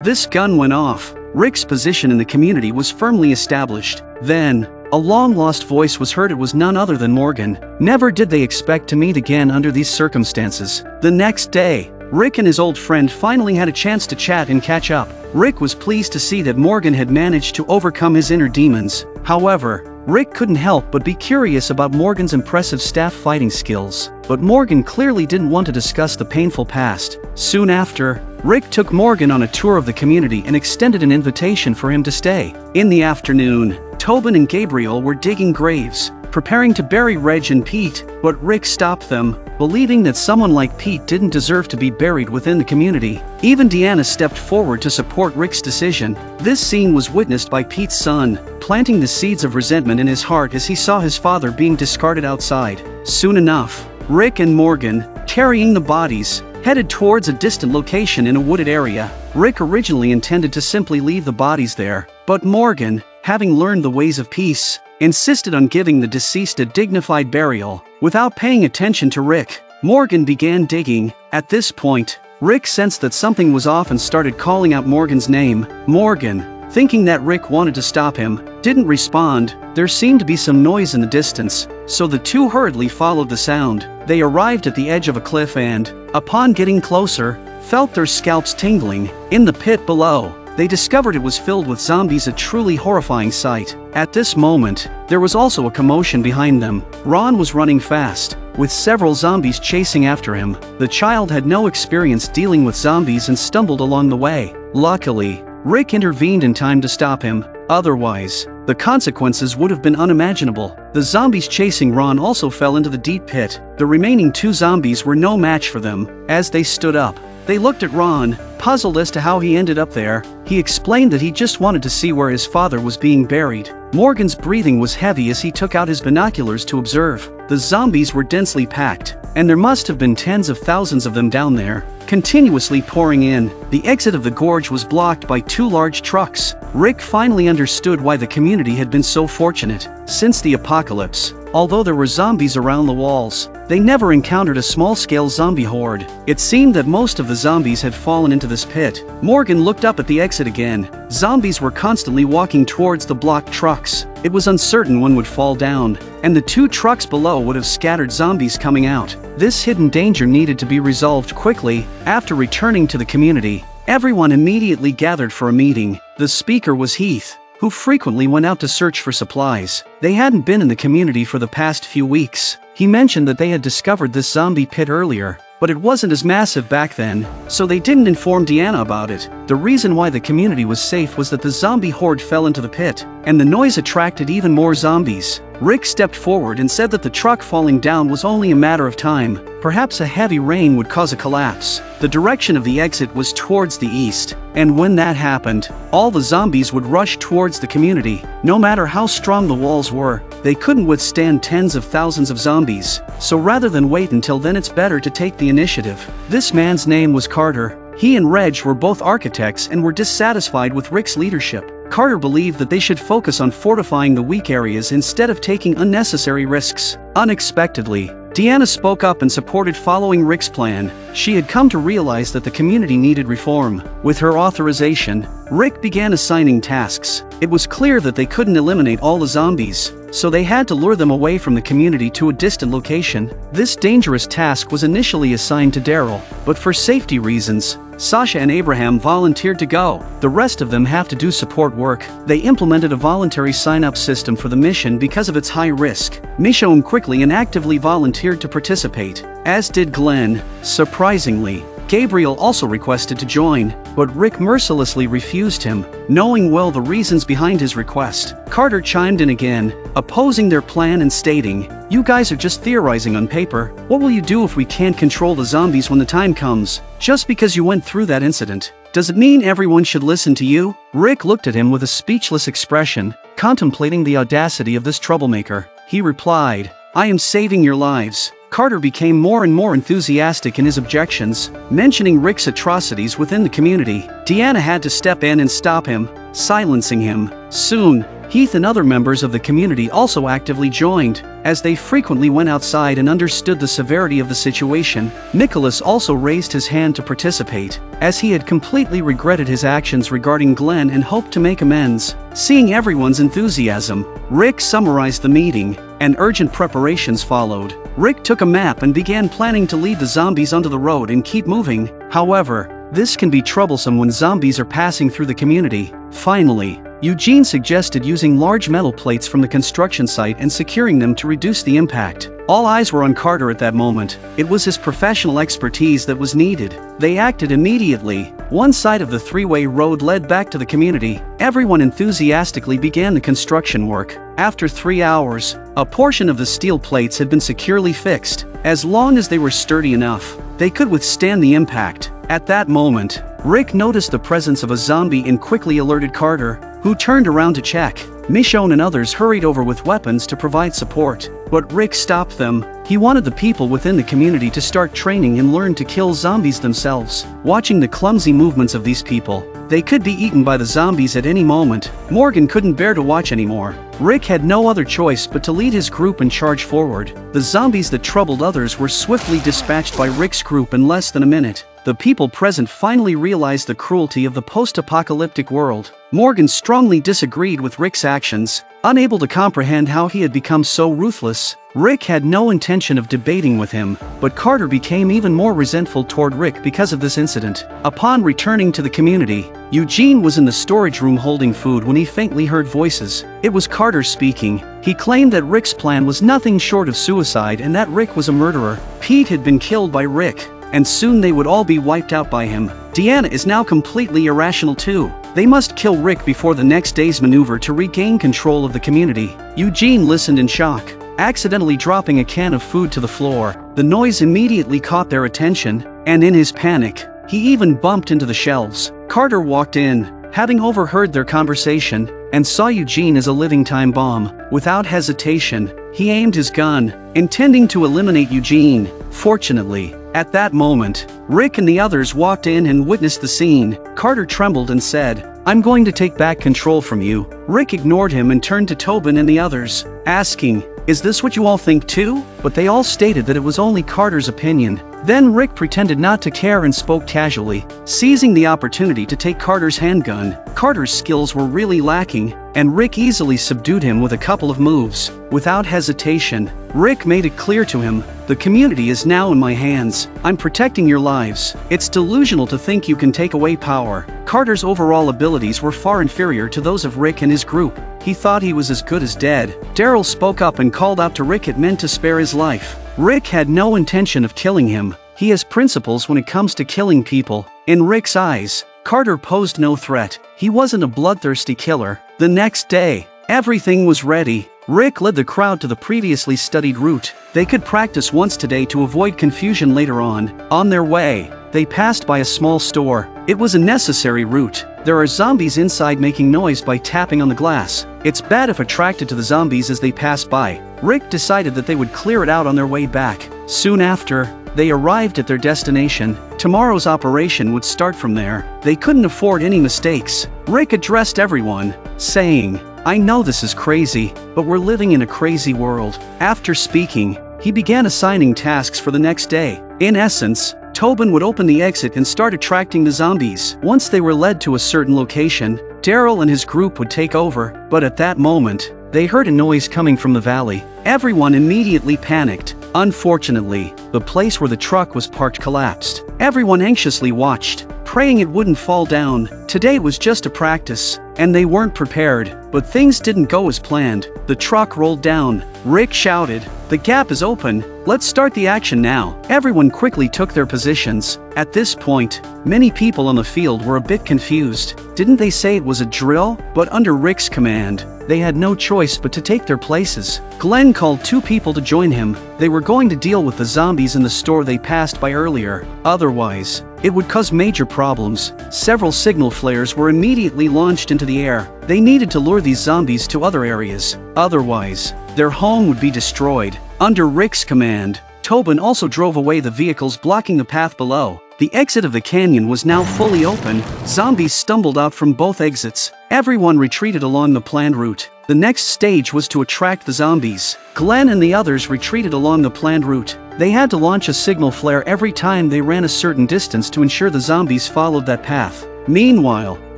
This gun went off. Rick's position in the community was firmly established. Then, a long-lost voice was heard it was none other than Morgan. Never did they expect to meet again under these circumstances. The next day, Rick and his old friend finally had a chance to chat and catch up. Rick was pleased to see that Morgan had managed to overcome his inner demons. However, Rick couldn't help but be curious about Morgan's impressive staff fighting skills. But Morgan clearly didn't want to discuss the painful past. Soon after, Rick took Morgan on a tour of the community and extended an invitation for him to stay. In the afternoon, Tobin and Gabriel were digging graves, preparing to bury Reg and Pete, but Rick stopped them, believing that someone like Pete didn't deserve to be buried within the community. Even Deanna stepped forward to support Rick's decision. This scene was witnessed by Pete's son, planting the seeds of resentment in his heart as he saw his father being discarded outside. Soon enough, Rick and Morgan, carrying the bodies, headed towards a distant location in a wooded area. Rick originally intended to simply leave the bodies there, but Morgan, having learned the ways of peace, insisted on giving the deceased a dignified burial. Without paying attention to Rick, Morgan began digging. At this point, Rick sensed that something was off and started calling out Morgan's name. Morgan, thinking that Rick wanted to stop him, didn't respond. There seemed to be some noise in the distance, so the two hurriedly followed the sound. They arrived at the edge of a cliff and, upon getting closer, felt their scalps tingling. In the pit below, they discovered it was filled with zombies a truly horrifying sight. At this moment, there was also a commotion behind them. Ron was running fast, with several zombies chasing after him. The child had no experience dealing with zombies and stumbled along the way. Luckily, Rick intervened in time to stop him, otherwise, the consequences would have been unimaginable. The zombies chasing Ron also fell into the deep pit. The remaining two zombies were no match for them. As they stood up, they looked at Ron, puzzled as to how he ended up there. He explained that he just wanted to see where his father was being buried. Morgan's breathing was heavy as he took out his binoculars to observe. The zombies were densely packed, and there must have been tens of thousands of them down there, continuously pouring in. The exit of the gorge was blocked by two large trucks. Rick finally understood why the community had been so fortunate. Since the apocalypse, although there were zombies around the walls, they never encountered a small-scale zombie horde. It seemed that most of the zombies had fallen into this pit. Morgan looked up at the exit again. Zombies were constantly walking towards the blocked trucks. It was uncertain one would fall down, and the two trucks below would have scattered zombies coming out. This hidden danger needed to be resolved quickly. After returning to the community, everyone immediately gathered for a meeting. The speaker was Heath who frequently went out to search for supplies. They hadn't been in the community for the past few weeks. He mentioned that they had discovered this zombie pit earlier, but it wasn't as massive back then, so they didn't inform Deanna about it. The reason why the community was safe was that the zombie horde fell into the pit, and the noise attracted even more zombies. Rick stepped forward and said that the truck falling down was only a matter of time. Perhaps a heavy rain would cause a collapse. The direction of the exit was towards the east, and when that happened, all the zombies would rush towards the community. No matter how strong the walls were, they couldn't withstand tens of thousands of zombies. So rather than wait until then it's better to take the initiative. This man's name was Carter. He and Reg were both architects and were dissatisfied with Rick's leadership. Carter believed that they should focus on fortifying the weak areas instead of taking unnecessary risks. Unexpectedly, Deanna spoke up and supported following Rick's plan. She had come to realize that the community needed reform. With her authorization, Rick began assigning tasks. It was clear that they couldn't eliminate all the zombies, so they had to lure them away from the community to a distant location. This dangerous task was initially assigned to Daryl, but for safety reasons, Sasha and Abraham volunteered to go. The rest of them have to do support work. They implemented a voluntary sign-up system for the mission because of its high risk. Michonne quickly and actively volunteered to participate, as did Glenn. Surprisingly, Gabriel also requested to join, but Rick mercilessly refused him, knowing well the reasons behind his request. Carter chimed in again, opposing their plan and stating, You guys are just theorizing on paper. What will you do if we can't control the zombies when the time comes? Just because you went through that incident, does it mean everyone should listen to you? Rick looked at him with a speechless expression, contemplating the audacity of this troublemaker. He replied, I am saving your lives. Carter became more and more enthusiastic in his objections, mentioning Rick's atrocities within the community. Deanna had to step in and stop him, silencing him. Soon, Heath and other members of the community also actively joined. as they frequently went outside and understood the severity of the situation, Nicholas also raised his hand to participate, as he had completely regretted his actions regarding Glenn and hoped to make amends. Seeing everyone's enthusiasm, Rick summarized the meeting, and urgent preparations followed. Rick took a map and began planning to lead the zombies onto the road and keep moving. However, this can be troublesome when zombies are passing through the community. Finally, Eugene suggested using large metal plates from the construction site and securing them to reduce the impact. All eyes were on Carter at that moment. It was his professional expertise that was needed. They acted immediately. One side of the three-way road led back to the community. Everyone enthusiastically began the construction work. After three hours, a portion of the steel plates had been securely fixed. As long as they were sturdy enough, they could withstand the impact. At that moment, Rick noticed the presence of a zombie and quickly alerted Carter, who turned around to check. Michonne and others hurried over with weapons to provide support, but Rick stopped them. He wanted the people within the community to start training and learn to kill zombies themselves. Watching the clumsy movements of these people, they could be eaten by the zombies at any moment. Morgan couldn't bear to watch anymore. Rick had no other choice but to lead his group and charge forward. The zombies that troubled others were swiftly dispatched by Rick's group in less than a minute. The people present finally realized the cruelty of the post-apocalyptic world. Morgan strongly disagreed with Rick's actions, unable to comprehend how he had become so ruthless. Rick had no intention of debating with him, but Carter became even more resentful toward Rick because of this incident. Upon returning to the community, Eugene was in the storage room holding food when he faintly heard voices. It was Carter speaking. He claimed that Rick's plan was nothing short of suicide and that Rick was a murderer. Pete had been killed by Rick, and soon they would all be wiped out by him. Deanna is now completely irrational too. They must kill Rick before the next day's maneuver to regain control of the community. Eugene listened in shock, accidentally dropping a can of food to the floor. The noise immediately caught their attention, and in his panic, he even bumped into the shelves. Carter walked in, having overheard their conversation, and saw Eugene as a living time bomb. Without hesitation, he aimed his gun, intending to eliminate Eugene. Fortunately, at that moment, Rick and the others walked in and witnessed the scene. Carter trembled and said, I'm going to take back control from you. Rick ignored him and turned to Tobin and the others, asking, Is this what you all think too? But they all stated that it was only Carter's opinion. Then Rick pretended not to care and spoke casually, seizing the opportunity to take Carter's handgun. Carter's skills were really lacking, and Rick easily subdued him with a couple of moves. Without hesitation, Rick made it clear to him, the community is now in my hands. I'm protecting your lives. It's delusional to think you can take away power. Carter's overall abilities were far inferior to those of Rick and his group. He thought he was as good as dead. Daryl spoke up and called out to Rick it meant to spare his life. Rick had no intention of killing him. He has principles when it comes to killing people. In Rick's eyes, Carter posed no threat. He wasn't a bloodthirsty killer. The next day, everything was ready. Rick led the crowd to the previously studied route. They could practice once today to avoid confusion later on. On their way, they passed by a small store. It was a necessary route. There are zombies inside making noise by tapping on the glass. It's bad if attracted to the zombies as they pass by. Rick decided that they would clear it out on their way back. Soon after, they arrived at their destination. Tomorrow's operation would start from there. They couldn't afford any mistakes. Rick addressed everyone, saying, I know this is crazy, but we're living in a crazy world. After speaking, he began assigning tasks for the next day. In essence, Tobin would open the exit and start attracting the zombies. Once they were led to a certain location, Daryl and his group would take over, but at that moment, they heard a noise coming from the valley. Everyone immediately panicked. Unfortunately, the place where the truck was parked collapsed. Everyone anxiously watched, praying it wouldn't fall down. Today was just a practice, and they weren't prepared. But things didn't go as planned. The truck rolled down. Rick shouted, The gap is open. Let's start the action now. Everyone quickly took their positions. At this point, many people on the field were a bit confused. Didn't they say it was a drill? But under Rick's command, they had no choice but to take their places. Glenn called two people to join him. They were going to deal with the zombies in the store they passed by earlier. Otherwise, it would cause major problems. Several signal flares were immediately launched into the air. They needed to lure these zombies to other areas. Otherwise, their home would be destroyed. Under Rick's command, Tobin also drove away the vehicles blocking the path below. The exit of the canyon was now fully open. Zombies stumbled out from both exits. Everyone retreated along the planned route. The next stage was to attract the zombies. Glenn and the others retreated along the planned route. They had to launch a signal flare every time they ran a certain distance to ensure the zombies followed that path. Meanwhile,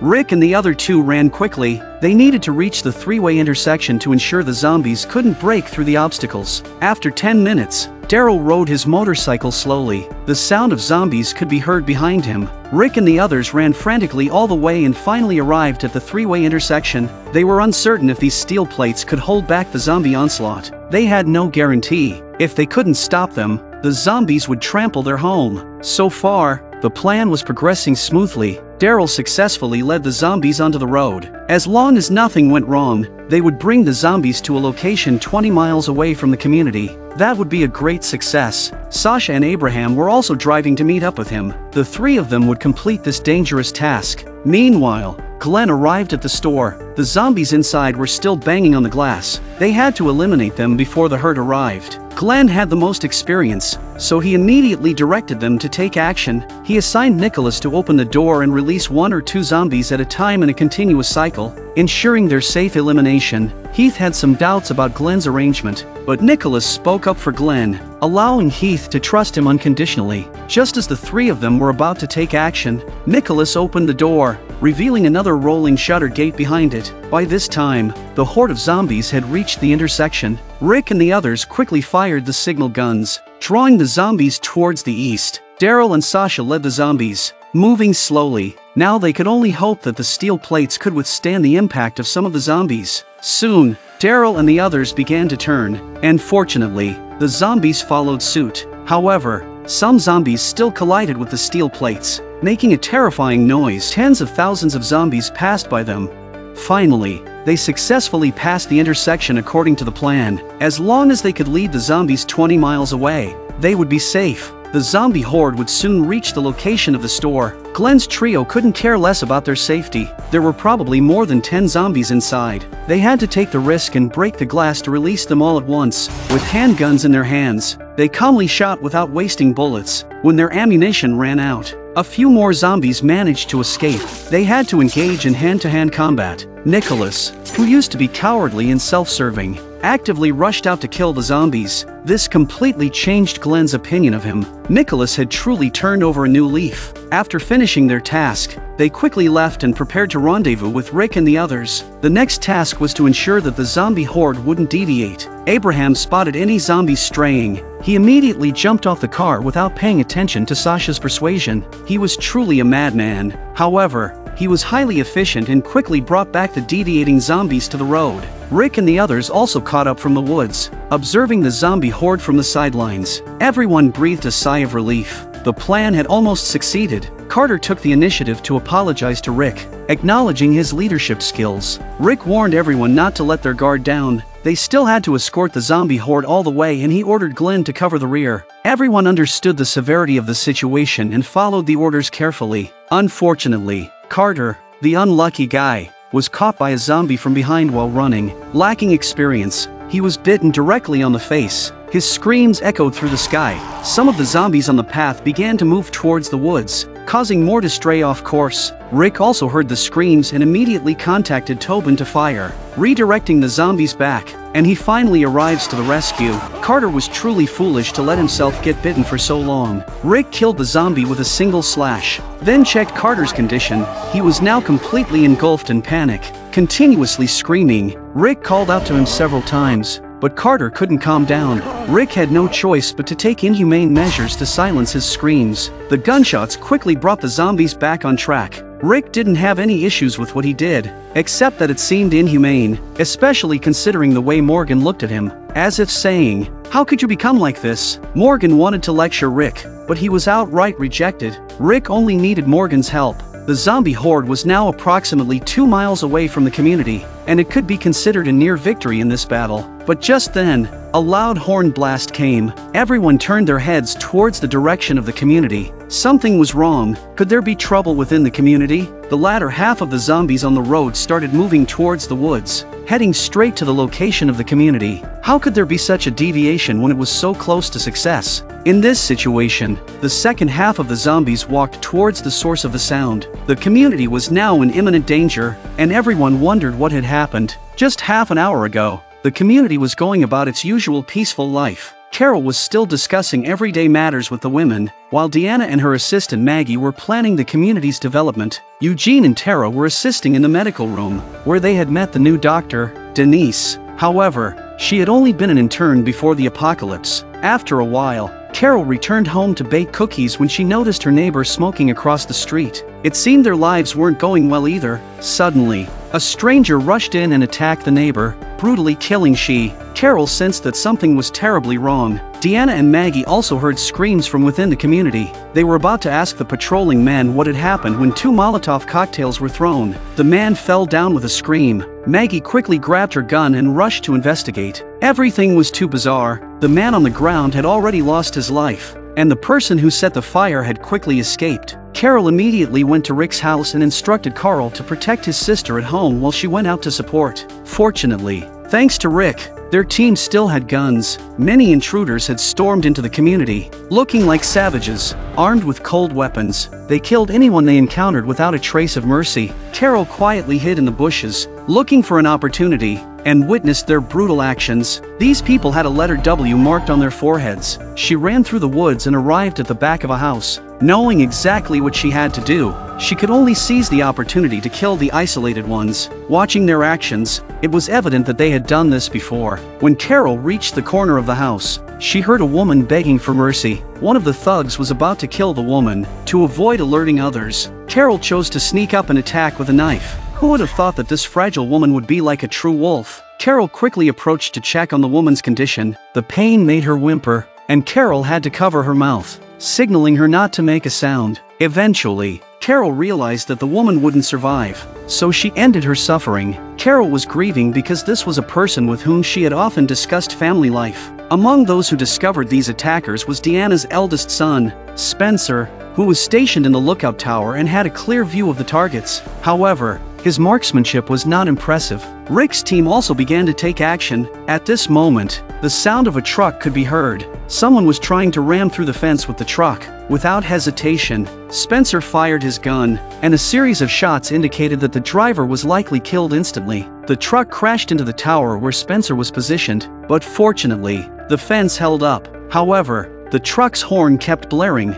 Rick and the other two ran quickly, they needed to reach the three-way intersection to ensure the zombies couldn't break through the obstacles. After 10 minutes, Daryl rode his motorcycle slowly. The sound of zombies could be heard behind him. Rick and the others ran frantically all the way and finally arrived at the three-way intersection. They were uncertain if these steel plates could hold back the zombie onslaught. They had no guarantee. If they couldn't stop them, the zombies would trample their home. So far, the plan was progressing smoothly. Daryl successfully led the zombies onto the road. As long as nothing went wrong, they would bring the zombies to a location 20 miles away from the community. That would be a great success. Sasha and Abraham were also driving to meet up with him. The three of them would complete this dangerous task. Meanwhile, Glenn arrived at the store. The zombies inside were still banging on the glass. They had to eliminate them before the herd arrived. Glenn had the most experience, so he immediately directed them to take action. He assigned Nicholas to open the door and release one or two zombies at a time in a continuous cycle, ensuring their safe elimination. Heath had some doubts about Glenn's arrangement, but Nicholas spoke up for Glenn, allowing Heath to trust him unconditionally. Just as the three of them were about to take action, Nicholas opened the door, revealing another rolling shutter gate behind it. By this time, the horde of zombies had reached the intersection. Rick and the others quickly fired the signal guns, drawing the zombies towards the east. Daryl and Sasha led the zombies, moving slowly. Now they could only hope that the steel plates could withstand the impact of some of the zombies. Soon, Daryl and the others began to turn, and fortunately, the zombies followed suit. However, some zombies still collided with the steel plates, making a terrifying noise. Tens of thousands of zombies passed by them. Finally, they successfully passed the intersection according to the plan. As long as they could lead the zombies 20 miles away, they would be safe. The zombie horde would soon reach the location of the store. Glenn's trio couldn't care less about their safety. There were probably more than 10 zombies inside. They had to take the risk and break the glass to release them all at once. With handguns in their hands, they calmly shot without wasting bullets. When their ammunition ran out, a few more zombies managed to escape. They had to engage in hand-to-hand -hand combat. Nicholas, who used to be cowardly and self-serving, actively rushed out to kill the zombies. This completely changed Glenn's opinion of him. Nicholas had truly turned over a new leaf. After finishing their task, they quickly left and prepared to rendezvous with Rick and the others. The next task was to ensure that the zombie horde wouldn't deviate. Abraham spotted any zombies straying. He immediately jumped off the car without paying attention to Sasha's persuasion. He was truly a madman. However, he was highly efficient and quickly brought back the deviating zombies to the road. Rick and the others also caught up from the woods, observing the zombie horde from the sidelines. Everyone breathed a sigh of relief. The plan had almost succeeded. Carter took the initiative to apologize to Rick, acknowledging his leadership skills. Rick warned everyone not to let their guard down. They still had to escort the zombie horde all the way and he ordered Glenn to cover the rear. Everyone understood the severity of the situation and followed the orders carefully. Unfortunately, Carter, the unlucky guy, was caught by a zombie from behind while running. Lacking experience, he was bitten directly on the face. His screams echoed through the sky. Some of the zombies on the path began to move towards the woods, causing more to stray off course. Rick also heard the screams and immediately contacted Tobin to fire, redirecting the zombies back, and he finally arrives to the rescue. Carter was truly foolish to let himself get bitten for so long. Rick killed the zombie with a single slash, then checked Carter's condition. He was now completely engulfed in panic, continuously screaming. Rick called out to him several times, but Carter couldn't calm down. Rick had no choice but to take inhumane measures to silence his screams. The gunshots quickly brought the zombies back on track. Rick didn't have any issues with what he did, except that it seemed inhumane, especially considering the way Morgan looked at him, as if saying, How could you become like this? Morgan wanted to lecture Rick, but he was outright rejected. Rick only needed Morgan's help. The zombie horde was now approximately two miles away from the community, and it could be considered a near victory in this battle. But just then, a loud horn blast came. Everyone turned their heads towards the direction of the community. Something was wrong. Could there be trouble within the community? The latter half of the zombies on the road started moving towards the woods. Heading straight to the location of the community. How could there be such a deviation when it was so close to success? In this situation, the second half of the zombies walked towards the source of the sound. The community was now in imminent danger, and everyone wondered what had happened. Just half an hour ago, the community was going about its usual peaceful life. Carol was still discussing everyday matters with the women, while Deanna and her assistant Maggie were planning the community's development. Eugene and Tara were assisting in the medical room, where they had met the new doctor, Denise. However, she had only been an intern before the apocalypse. After a while, Carol returned home to bake cookies when she noticed her neighbor smoking across the street. It seemed their lives weren't going well either. Suddenly, a stranger rushed in and attacked the neighbor, brutally killing she. Carol sensed that something was terribly wrong. Deanna and Maggie also heard screams from within the community. They were about to ask the patrolling man what had happened when two Molotov cocktails were thrown. The man fell down with a scream. Maggie quickly grabbed her gun and rushed to investigate. Everything was too bizarre. The man on the ground had already lost his life, and the person who set the fire had quickly escaped. Carol immediately went to Rick's house and instructed Carl to protect his sister at home while she went out to support. Fortunately, thanks to Rick, their team still had guns. Many intruders had stormed into the community, looking like savages, armed with cold weapons. They killed anyone they encountered without a trace of mercy. Carol quietly hid in the bushes, looking for an opportunity, and witnessed their brutal actions. These people had a letter W marked on their foreheads. She ran through the woods and arrived at the back of a house. Knowing exactly what she had to do, she could only seize the opportunity to kill the isolated ones. Watching their actions, it was evident that they had done this before. When Carol reached the corner of the house, she heard a woman begging for mercy. One of the thugs was about to kill the woman. To avoid alerting others, Carol chose to sneak up and attack with a knife. Who would have thought that this fragile woman would be like a true wolf? Carol quickly approached to check on the woman's condition. The pain made her whimper, and Carol had to cover her mouth, signaling her not to make a sound. Eventually, Carol realized that the woman wouldn't survive, so she ended her suffering. Carol was grieving because this was a person with whom she had often discussed family life. Among those who discovered these attackers was Deanna's eldest son, Spencer, who was stationed in the lookout tower and had a clear view of the targets. However, his marksmanship was not impressive. Rick's team also began to take action. At this moment, the sound of a truck could be heard. Someone was trying to ram through the fence with the truck. Without hesitation, Spencer fired his gun, and a series of shots indicated that the driver was likely killed instantly. The truck crashed into the tower where Spencer was positioned, but fortunately, the fence held up. However, the truck's horn kept blaring,